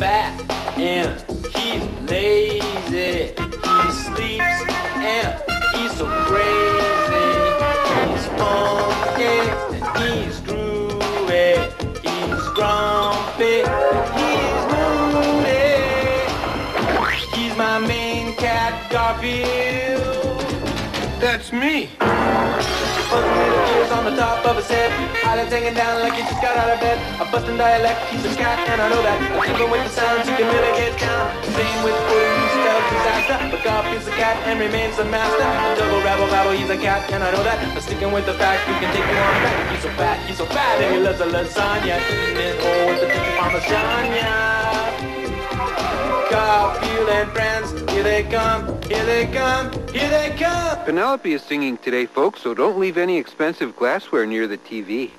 Fat and he's lazy. He sleeps and he's so crazy. He's funky and he's groovy. He's grumpy. He's moody. He's my main cat, Garfield. That's me. Of his head. Eyelids hanging down like he just got out of bed. A busting dialect, he's a cat, and I know that. i Even with the sounds, you can really get down. Same with pudding, spells disaster. But Garfield's a cat and remains the master. Double rabble rabble, he's a cat, and I know that. But sticking with the fact, you can take him on back. He's so fat, he's so fat, and he loves a lasagna. Eating it all with the chicken parmesan. Friends, here they come, here they come, here they come. Penelope is singing today, folks, so don't leave any expensive glassware near the TV.